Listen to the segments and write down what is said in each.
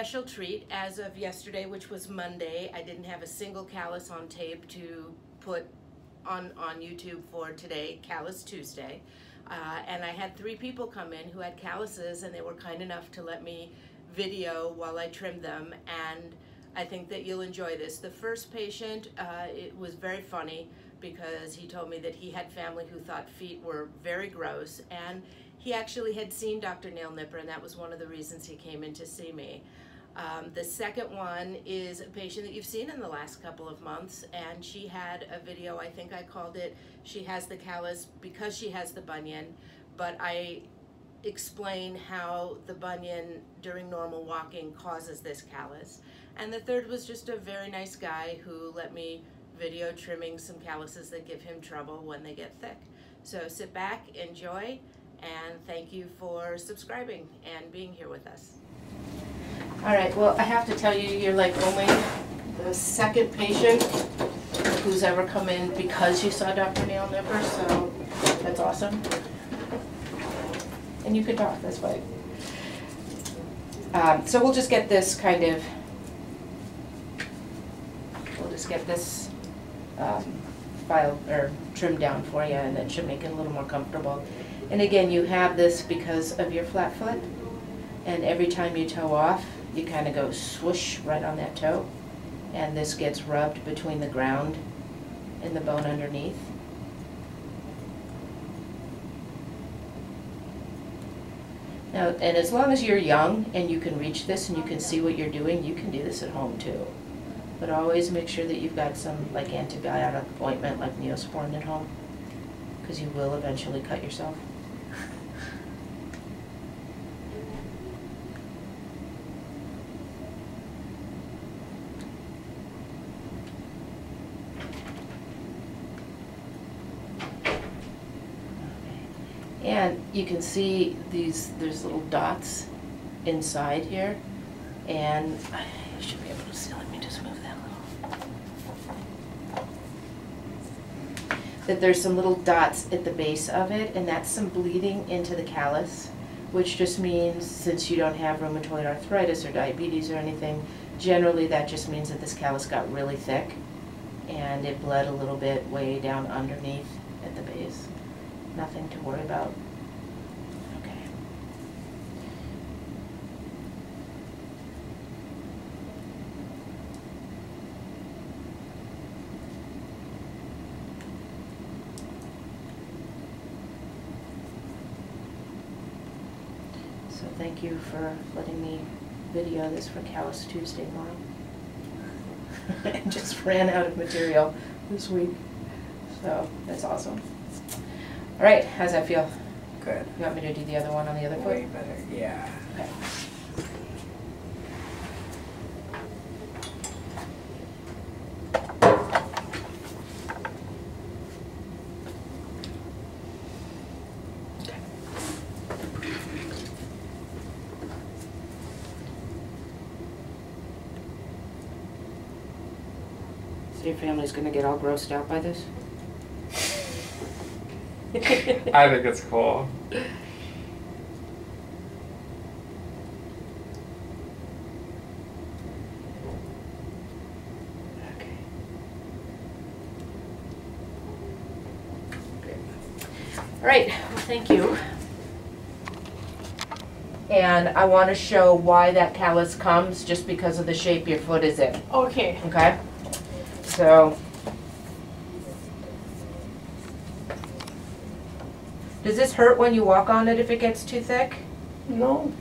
special treat. As of yesterday, which was Monday, I didn't have a single callus on tape to put on, on YouTube for today, Callus Tuesday. Uh, and I had three people come in who had calluses and they were kind enough to let me video while I trimmed them and I think that you'll enjoy this. The first patient, uh, it was very funny because he told me that he had family who thought feet were very gross and he actually had seen Dr. Nail Nipper and that was one of the reasons he came in to see me. Um, the second one is a patient that you've seen in the last couple of months, and she had a video, I think I called it, she has the callus because she has the bunion, but I explain how the bunion during normal walking causes this callus. And the third was just a very nice guy who let me video trimming some calluses that give him trouble when they get thick. So sit back, enjoy, and thank you for subscribing and being here with us. All right, well, I have to tell you, you're like only the second patient who's ever come in because you saw Dr. Nail Nipper, so that's awesome. And you can talk, this way. Um, so we'll just get this kind of, we'll just get this um, file or trimmed down for you and it should make it a little more comfortable. And again, you have this because of your flat foot. And every time you toe off, you kind of go swoosh right on that toe. And this gets rubbed between the ground and the bone underneath. Now, and as long as you're young and you can reach this and you can see what you're doing, you can do this at home too. But always make sure that you've got some like antibiotic ointment like Neosporin at home because you will eventually cut yourself. And you can see these, there's little dots inside here. And I should be able to see, let me just move that little. That there's some little dots at the base of it, and that's some bleeding into the callus, which just means since you don't have rheumatoid arthritis or diabetes or anything, generally that just means that this callus got really thick and it bled a little bit way down underneath at the base nothing to worry about. Okay. So thank you for letting me video this for Callus Tuesday morning. I just ran out of material this week, so that's awesome. All right, how's that feel? Good. You want me to do the other one on the other foot? Way better, yeah. Okay. So your family's gonna get all grossed out by this? I think it's cool. Okay. Good. All right, well, thank you. And I want to show why that callus comes, just because of the shape your foot is in, Okay. okay? So. Does this hurt when you walk on it if it gets too thick? No.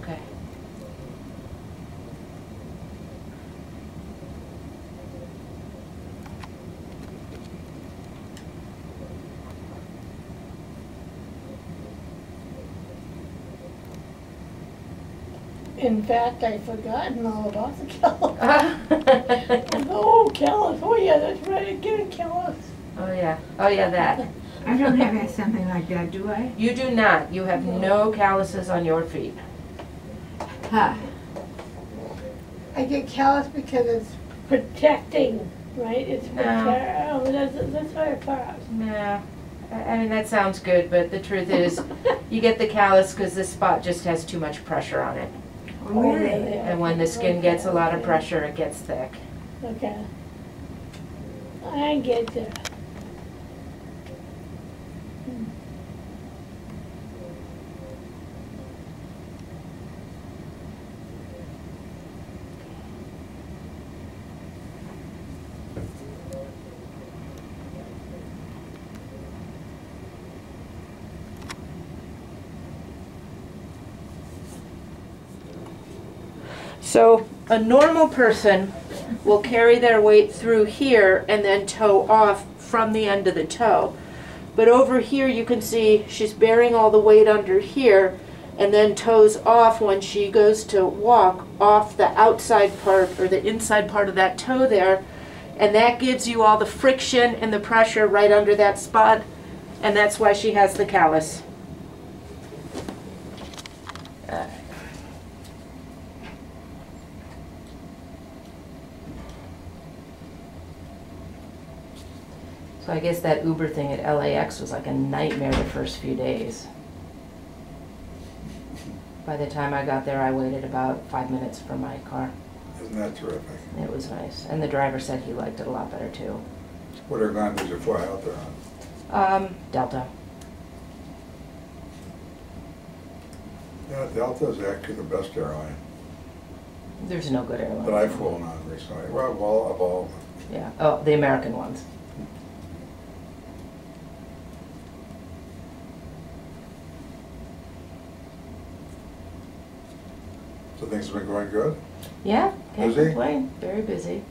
Okay. In fact, I've forgotten all about the callus. oh, callus. Oh, yeah, that's right. Again, callus. Oh, yeah. Oh, yeah, that. I don't have something like that, do I? You do not. You have no calluses on your feet. Huh. I get callus because it's protecting, right? It's No. protect. Oh, that's, that's what I thought. Nah. I I mean, that sounds good, but the truth is, you get the callus because this spot just has too much pressure on it. Oh, oh really? And when the skin gets a lot of pressure, it gets thick. Okay. I get you. So a normal person will carry their weight through here and then toe off from the end of the toe. But over here you can see she's bearing all the weight under here and then toes off when she goes to walk off the outside part or the inside part of that toe there. And that gives you all the friction and the pressure right under that spot. And that's why she has the callus. So I guess that Uber thing at LAX was like a nightmare the first few days. By the time I got there, I waited about five minutes for my car. Isn't that terrific? It was nice. And the driver said he liked it a lot better too. What airline did you fly out there on? Um, Delta. Yeah, Delta is actually the best airline There's no good airline. that I've flown on recently. Well, of all, of all, Yeah. Oh, the American ones. so things have been going good? Yeah, can't Busy? complain. Very busy.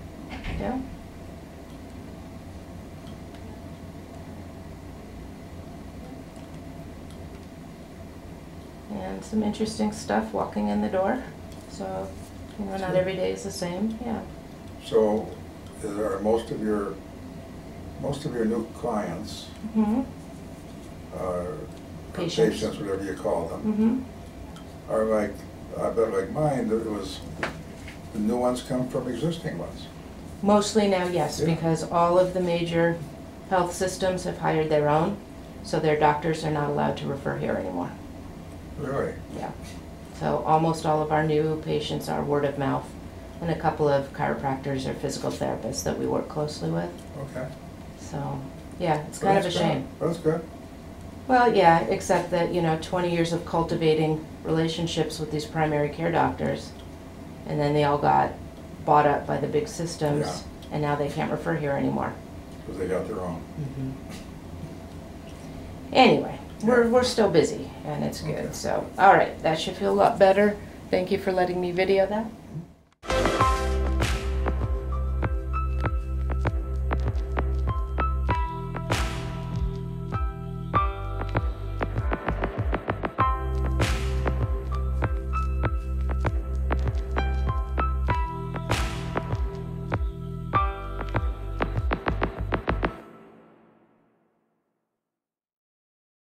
Yeah. And some interesting stuff walking in the door. So, you know, not every day is the same. Yeah. So, are most of your, most of your new clients, Mm-hmm. uh, Patients. patients, whatever you call them, Mm-hmm. are like, I bet like mine, that it was, the new ones come from existing ones. Mostly now, yes, Yeah. because all of the major health systems have hired their own, so their doctors are not allowed to refer here anymore. Really? Yeah. So almost all of our new patients are word of mouth, and a couple of chiropractors or physical therapists that we work closely with. Okay. So, yeah, it's kind of a That's good. shame. That's good. Well, yeah, except that, you know, twenty years of cultivating relationships with these primary care doctors, and then they all got bought up by the big systems, Yeah. and now they can't refer here anymore. Because they got their own. Mm-hmm. Anyway, we're, we're still busy, and it's Okay. good, so, all right, that should feel a lot better. Thank you for letting me video that.